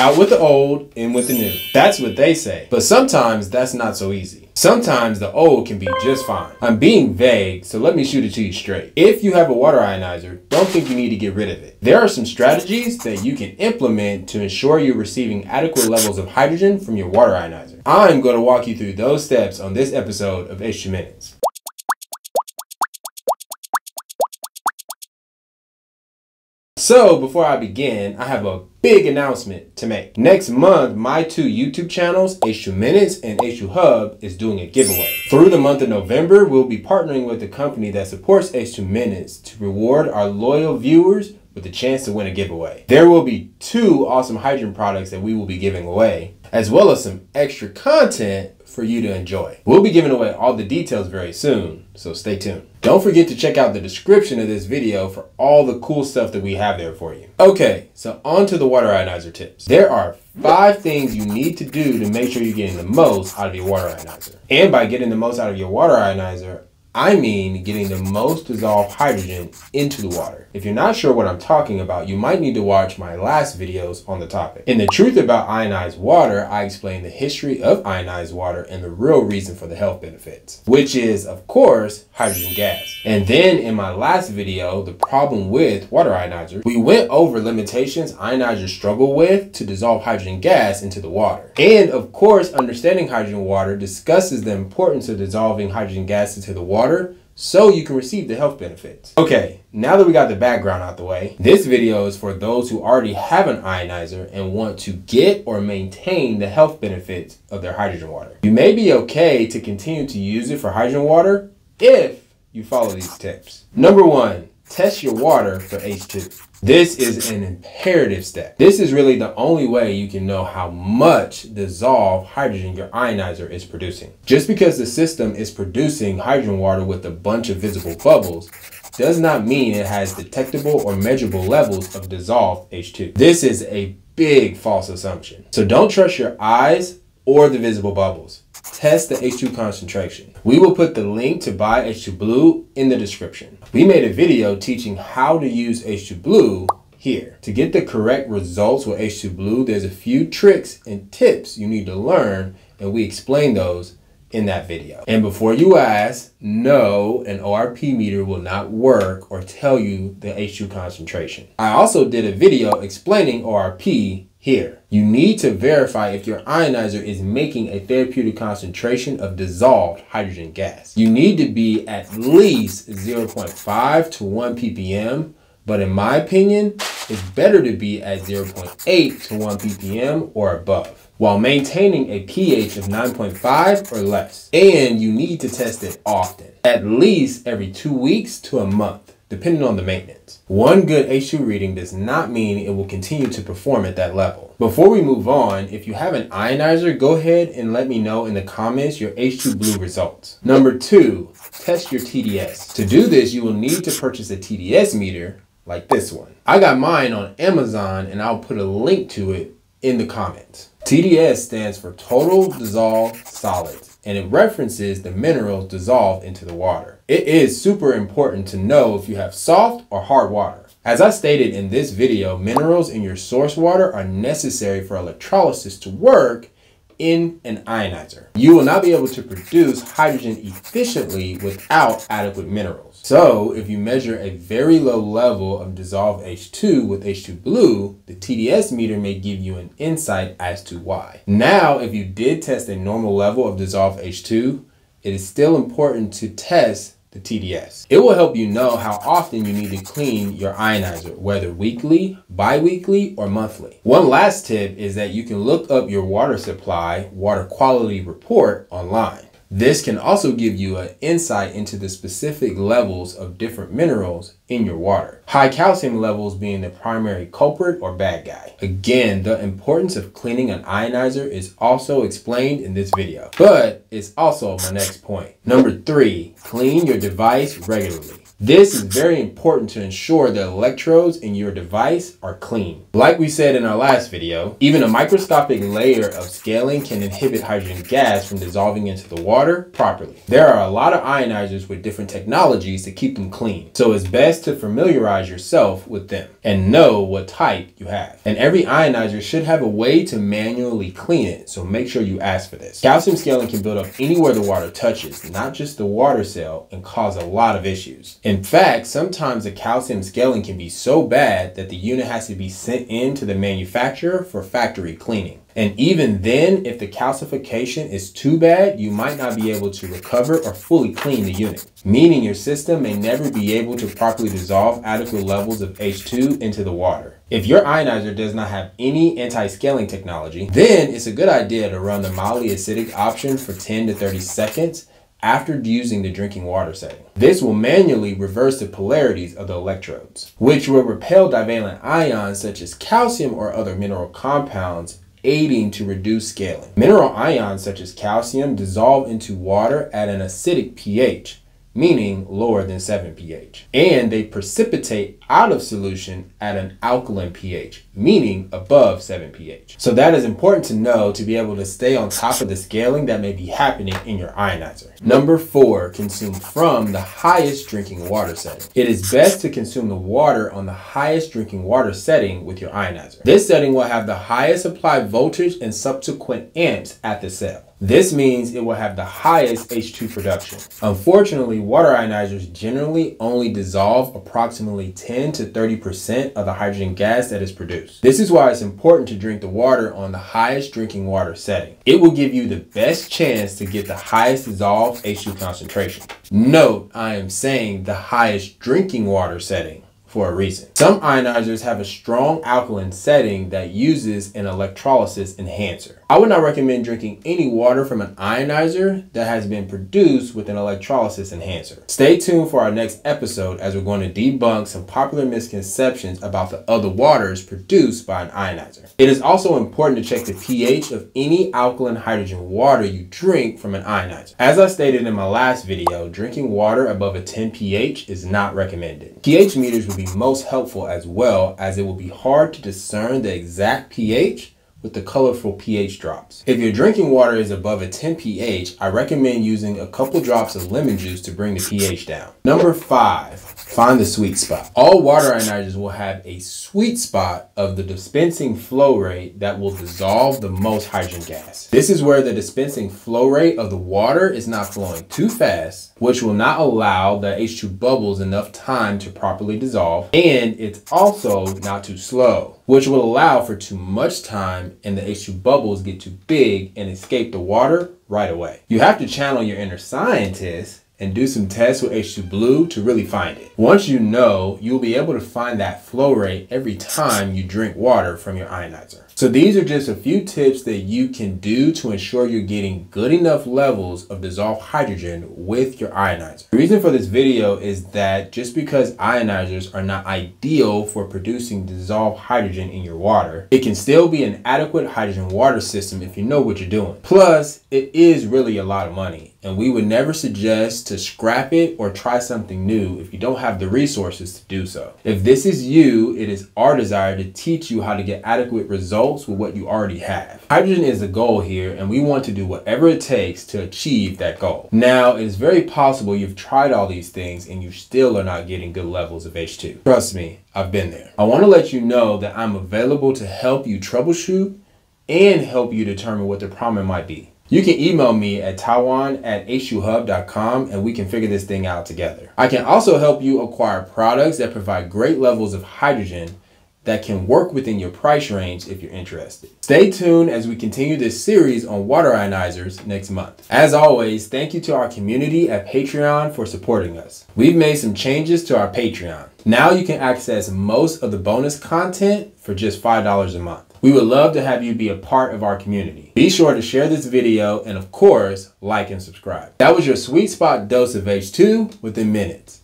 Out with the old, in with the new. That's what they say. But sometimes that's not so easy. Sometimes the old can be just fine. I'm being vague, so let me shoot it to you straight. If you have a water ionizer, don't think you need to get rid of it. There are some strategies that you can implement to ensure you're receiving adequate levels of hydrogen from your water ionizer. I'm going to walk you through those steps on this episode of H2 Minutes. So before I begin, I have a big announcement to make. Next month, my two YouTube channels, H2 Minutes and H2Hubb, is doing a giveaway. Through the month of November, we'll be partnering with a company that supports H2 Minutes to reward our loyal viewers with the chance to win a giveaway. There will be two awesome hydrogen products that we will be giving away, as well as some extra content for you to enjoy. We'll be giving away all the details very soon, so stay tuned. Don't forget to check out the description of this video for all the cool stuff that we have there for you. Okay, so on to the water ionizer tips. There are five things you need to do to make sure you're getting the most out of your water ionizer. And by getting the most out of your water ionizer, I mean getting the most dissolved hydrogen into the water. If you're not sure what I'm talking about, you might need to watch my last videos on the topic. In the truth about ionized water, I explain the history of ionized water and the real reason for the health benefits, which is, of course, hydrogen gas. And then in my last video, the problem with water ionizers, we went over limitations ionizers struggle with to dissolve hydrogen gas into the water. And of course, understanding hydrogen water discusses the importance of dissolving hydrogen gas into the water water so you can receive the health benefits. Okay, now that we got the background out the way, this video is for those who already have an ionizer and want to get or maintain the health benefits of their hydrogen water. You may be okay to continue to use it for hydrogen water if you follow these tips. Number one, test your water for H2. This is an imperative step. This is really the only way you can know how much dissolved hydrogen your ionizer is producing. Just because the system is producing hydrogen water with a bunch of visible bubbles does not mean it has detectable or measurable levels of dissolved H2. This is a big false assumption. So don't trust your eyes or the visible bubbles test the H2 concentration. We will put the link to buy H2 Blue in the description. We made a video teaching how to use H2 Blue here. To get the correct results with H2 Blue, there's a few tricks and tips you need to learn and we explain those in that video. And before you ask, no, an ORP meter will not work or tell you the H2 concentration. I also did a video explaining ORP here. You need to verify if your ionizer is making a therapeutic concentration of dissolved hydrogen gas. You need to be at least 0.5 to 1 ppm, but in my opinion, it's better to be at 0.8 to 1 ppm or above while maintaining a pH of 9.5 or less. And you need to test it often, at least every two weeks to a month depending on the maintenance. One good H2 reading does not mean it will continue to perform at that level. Before we move on, if you have an ionizer, go ahead and let me know in the comments your H2 Blue results. Number two, test your TDS. To do this, you will need to purchase a TDS meter like this one. I got mine on Amazon and I'll put a link to it in the comments. TDS stands for Total Dissolved Solids and it references the minerals dissolved into the water. It is super important to know if you have soft or hard water. As I stated in this video, minerals in your source water are necessary for electrolysis to work in an ionizer. You will not be able to produce hydrogen efficiently without adequate minerals. So if you measure a very low level of dissolved H2 with H2 blue, the TDS meter may give you an insight as to why. Now, if you did test a normal level of dissolved H2, it is still important to test the TDS. It will help you know how often you need to clean your ionizer, whether weekly, bi-weekly, or monthly. One last tip is that you can look up your water supply water quality report online. This can also give you an insight into the specific levels of different minerals in your water. High calcium levels being the primary culprit or bad guy. Again, the importance of cleaning an ionizer is also explained in this video, but it's also my next point. Number three, clean your device regularly. This is very important to ensure the electrodes in your device are clean. Like we said in our last video, even a microscopic layer of scaling can inhibit hydrogen gas from dissolving into the water properly. There are a lot of ionizers with different technologies to keep them clean, so it's best to familiarize yourself with them and know what type you have. And every ionizer should have a way to manually clean it, so make sure you ask for this. Calcium scaling can build up anywhere the water touches, not just the water cell, and cause a lot of issues. In fact, sometimes the calcium scaling can be so bad that the unit has to be sent in to the manufacturer for factory cleaning. And even then, if the calcification is too bad, you might not be able to recover or fully clean the unit, meaning your system may never be able to properly dissolve adequate levels of H2 into the water. If your ionizer does not have any anti-scaling technology, then it's a good idea to run the mildly acidic option for 10 to 30 seconds after using the drinking water setting. This will manually reverse the polarities of the electrodes, which will repel divalent ions such as calcium or other mineral compounds aiding to reduce scaling. Mineral ions such as calcium dissolve into water at an acidic pH, meaning lower than 7 pH. And they precipitate out of solution at an alkaline pH, meaning above 7 pH. So that is important to know to be able to stay on top of the scaling that may be happening in your ionizer. Number four, consume from the highest drinking water setting. It is best to consume the water on the highest drinking water setting with your ionizer. This setting will have the highest applied voltage and subsequent amps at the cell. This means it will have the highest H2 production. Unfortunately, water ionizers generally only dissolve approximately 10 to 30% of the hydrogen gas that is produced. This is why it's important to drink the water on the highest drinking water setting. It will give you the best chance to get the highest dissolved H2 concentration. Note, I am saying the highest drinking water setting for a reason. Some ionizers have a strong alkaline setting that uses an electrolysis enhancer. I would not recommend drinking any water from an ionizer that has been produced with an electrolysis enhancer. Stay tuned for our next episode as we're going to debunk some popular misconceptions about the other waters produced by an ionizer. It is also important to check the pH of any alkaline hydrogen water you drink from an ionizer. As I stated in my last video, drinking water above a 10 pH is not recommended. pH meters will be most helpful as well as it will be hard to discern the exact pH with the colorful pH drops. If your drinking water is above a 10 pH, I recommend using a couple drops of lemon juice to bring the pH down. Number five, find the sweet spot. All water ionizers will have a sweet spot of the dispensing flow rate that will dissolve the most hydrogen gas. This is where the dispensing flow rate of the water is not flowing too fast, which will not allow the H2 bubbles enough time to properly dissolve, and it's also not too slow which will allow for too much time and the H2 bubbles get too big and escape the water right away. You have to channel your inner scientist and do some tests with H2 Blue to really find it. Once you know, you'll be able to find that flow rate every time you drink water from your ionizer. So these are just a few tips that you can do to ensure you're getting good enough levels of dissolved hydrogen with your ionizer. The reason for this video is that just because ionizers are not ideal for producing dissolved hydrogen in your water, it can still be an adequate hydrogen water system if you know what you're doing. Plus, it is really a lot of money and we would never suggest to scrap it or try something new if you don't have the resources to do so. If this is you, it is our desire to teach you how to get adequate results with what you already have. Hydrogen is the goal here and we want to do whatever it takes to achieve that goal. Now, it is very possible you've tried all these things and you still are not getting good levels of H2. Trust me, I've been there. I want to let you know that I'm available to help you troubleshoot and help you determine what the problem might be. You can email me at Tywon at h2hubb.com and we can figure this thing out together. I can also help you acquire products that provide great levels of hydrogen that can work within your price range if you're interested. Stay tuned as we continue this series on water ionizers next month. As always, thank you to our community at Patreon for supporting us. We've made some changes to our Patreon. Now you can access most of the bonus content for just $5 a month. We would love to have you be a part of our community. Be sure to share this video and of course, like and subscribe. That was your sweet spot dose of H2 within minutes.